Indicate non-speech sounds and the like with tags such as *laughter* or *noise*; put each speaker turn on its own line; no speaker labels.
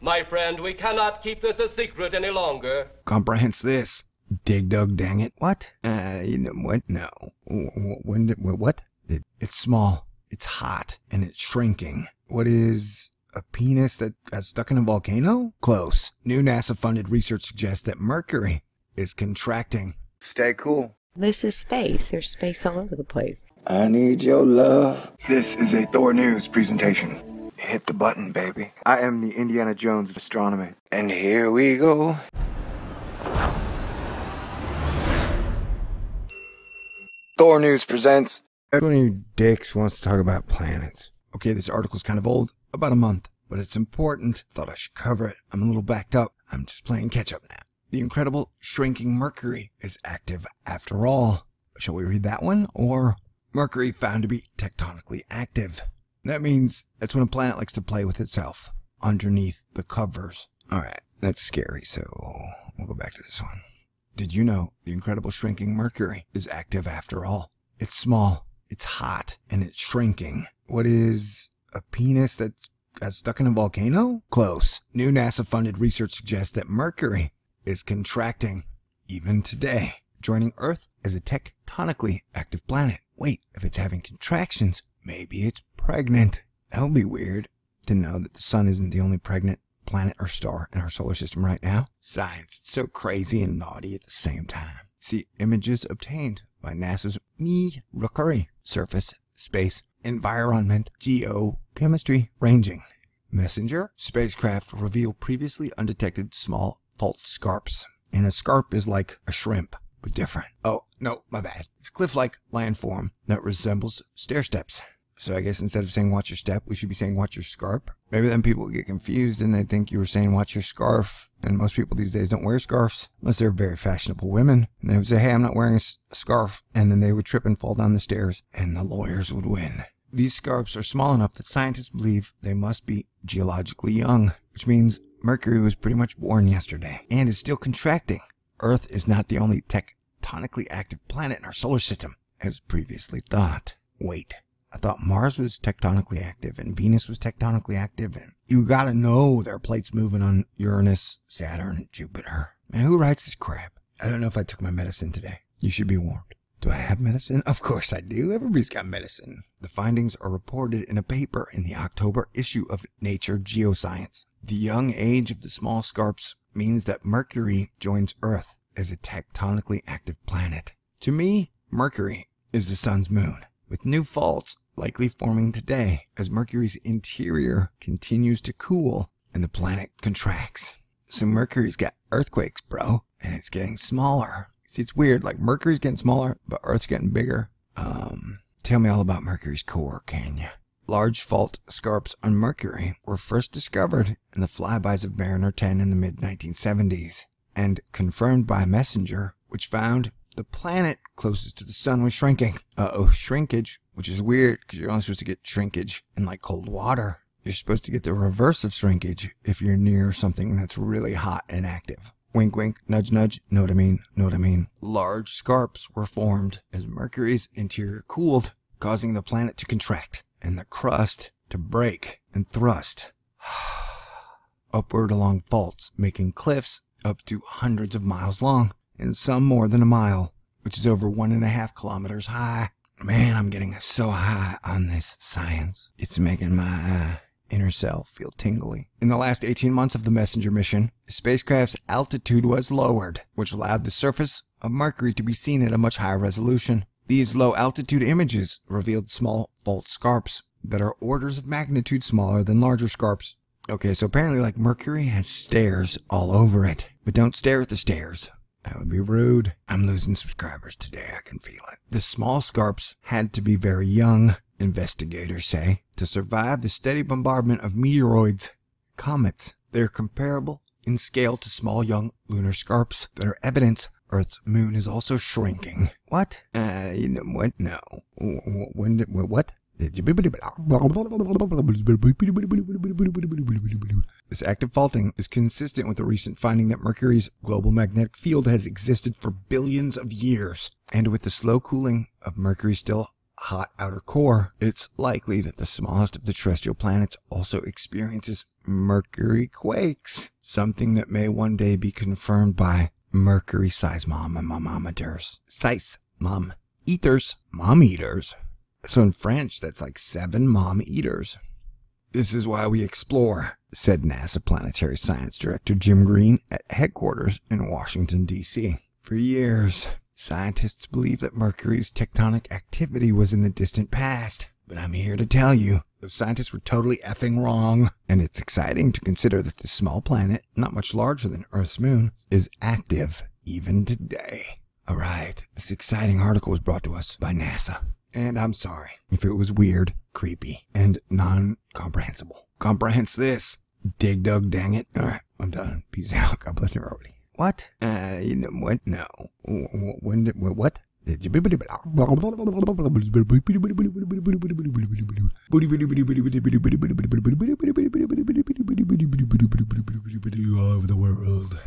My friend, we cannot keep this a secret any longer.
Comprehends this. Dig dug dang it. What? Uh, you know what? No. When did, what? It, it's small. It's hot and it's shrinking. What is a penis that got stuck in a volcano? Close. New NASA funded research suggests that Mercury is contracting. Stay cool.
This is space. There's space all over the place.
I need your love. This is a Thor News presentation. Hit the button, baby. I am the Indiana Jones of astronomy. And here we go. Thor News presents. Everyone who dicks wants to talk about planets. Okay, this article's kind of old, about a month, but it's important. Thought I should cover it. I'm a little backed up. I'm just playing catch up now. The incredible shrinking Mercury is active after all. Shall we read that one? Or Mercury found to be tectonically active. That means that's when a planet likes to play with itself underneath the covers. Alright, that's scary, so we'll go back to this one. Did you know the incredible shrinking Mercury is active after all? It's small, it's hot, and it's shrinking. What is a penis that got stuck in a volcano? Close. New NASA funded research suggests that Mercury is contracting even today, joining Earth as a tectonically active planet. Wait, if it's having contractions, maybe it's pregnant. That would be weird to know that the sun isn't the only pregnant planet or star in our solar system right now. Science, it's so crazy and naughty at the same time. See images obtained by NASA's Mercury surface space environment geochemistry ranging. Messenger spacecraft reveal previously undetected small fault scarps. And a scarp is like a shrimp, but different. Oh, no, my bad. It's cliff-like landform that resembles stair steps. So I guess instead of saying watch your step, we should be saying watch your scarp. Maybe then people would get confused and they think you were saying watch your scarf. And most people these days don't wear scarves unless they're very fashionable women. And they would say, hey, I'm not wearing a scarf. And then they would trip and fall down the stairs and the lawyers would win. These scarps are small enough that scientists believe they must be geologically young, which means Mercury was pretty much born yesterday and is still contracting. Earth is not the only tectonically active planet in our solar system, as previously thought. Wait, I thought Mars was tectonically active and Venus was tectonically active, and you gotta know there are plates moving on Uranus, Saturn, Jupiter. Man, who writes this crap? I don't know if I took my medicine today. You should be warned. Do I have medicine? Of course I do. Everybody's got medicine. The findings are reported in a paper in the October issue of Nature Geoscience. The young age of the small scarps means that Mercury joins Earth as a tectonically active planet. To me, Mercury is the sun's moon, with new faults likely forming today as Mercury's interior continues to cool and the planet contracts. So Mercury's got earthquakes, bro, and it's getting smaller. See, it's weird. Like Mercury's getting smaller, but Earth's getting bigger. Um, tell me all about Mercury's core, can you? Large fault scarps on Mercury were first discovered in the flybys of Mariner 10 in the mid 1970s and confirmed by a messenger, which found the planet closest to the sun was shrinking. Uh oh, shrinkage, which is weird because you're only supposed to get shrinkage in like cold water. You're supposed to get the reverse of shrinkage if you're near something that's really hot and active. Wink, wink, nudge, nudge. Know what I mean? Know what I mean? Large scarps were formed as Mercury's interior cooled, causing the planet to contract and the crust to break and thrust *sighs* upward along faults, making cliffs up to hundreds of miles long and some more than a mile, which is over one and a half kilometers high. Man, I'm getting so high on this science. It's making my uh, inner self feel tingly. In the last 18 months of the Messenger mission, the spacecraft's altitude was lowered, which allowed the surface of Mercury to be seen at a much higher resolution. These low altitude images revealed small fault scarps that are orders of magnitude smaller than larger scarps. Okay, so apparently like Mercury has stairs all over it. But don't stare at the stairs. That would be rude. I'm losing subscribers today, I can feel it. The small scarps had to be very young, investigators say, to survive the steady bombardment of meteoroids, comets. They're comparable in scale to small young lunar scarps that are evidence Earth's moon is also shrinking. What? Uh, you know, what? No. When did, what? This active faulting is consistent with the recent finding that Mercury's global magnetic field has existed for billions of years, and with the slow cooling of Mercury's still hot outer core, it's likely that the smallest of the terrestrial planets also experiences Mercury quakes, something that may one day be confirmed by Mercury seismometers. Seismom eaters. Mom eaters. So in French, that's like seven mom eaters. This is why we explore, said NASA Planetary Science Director Jim Green at headquarters in Washington, D.C. For years, scientists believed that Mercury's tectonic activity was in the distant past. But I'm here to tell you, those scientists were totally effing wrong. And it's exciting to consider that this small planet, not much larger than Earth's moon, is active even today. Alright, this exciting article was brought to us by NASA. And I'm sorry if it was weird, creepy, and non comprehensible. Comprehends this. Dig dug dang it. Alright, I'm done. Peace out. God bless everybody. What? Uh, you know what? No. When did, what? All over the world.